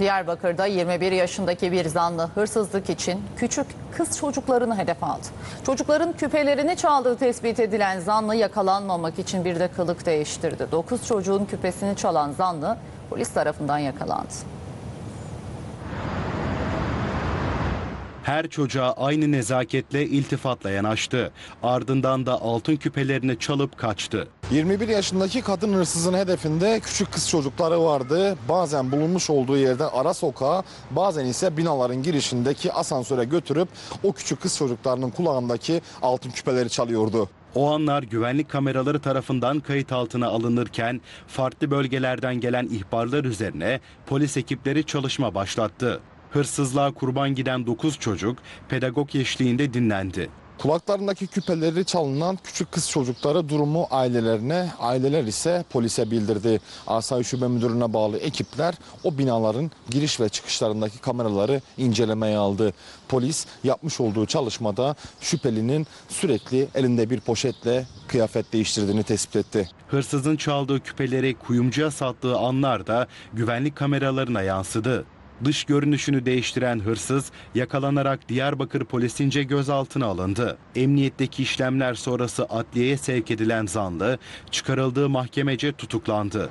Diyarbakır'da 21 yaşındaki bir zanlı hırsızlık için küçük kız çocuklarını hedef aldı. Çocukların küpelerini çaldığı tespit edilen zanlı yakalanmamak için bir de kılık değiştirdi. 9 çocuğun küpesini çalan zanlı polis tarafından yakalandı. Her çocuğa aynı nezaketle iltifatla yanaştı. Ardından da altın küpelerini çalıp kaçtı. 21 yaşındaki kadın hırsızın hedefinde küçük kız çocukları vardı. Bazen bulunmuş olduğu yerden ara sokağa, bazen ise binaların girişindeki asansöre götürüp o küçük kız çocuklarının kulağındaki altın küpeleri çalıyordu. O anlar güvenlik kameraları tarafından kayıt altına alınırken farklı bölgelerden gelen ihbarlar üzerine polis ekipleri çalışma başlattı. Hırsızlığa kurban giden 9 çocuk pedagog eşliğinde dinlendi. Kulaklarındaki küpeleri çalınan küçük kız çocukları durumu ailelerine, aileler ise polise bildirdi. Asayiş Şube Müdürlüğü'ne bağlı ekipler o binaların giriş ve çıkışlarındaki kameraları incelemeye aldı. Polis yapmış olduğu çalışmada şüphelinin sürekli elinde bir poşetle kıyafet değiştirdiğini tespit etti. Hırsızın çaldığı küpeleri kuyumcuya sattığı anlar da güvenlik kameralarına yansıdı. Dış görünüşünü değiştiren hırsız yakalanarak Diyarbakır polisince gözaltına alındı. Emniyetteki işlemler sonrası adliyeye sevk edilen zanlı çıkarıldığı mahkemece tutuklandı.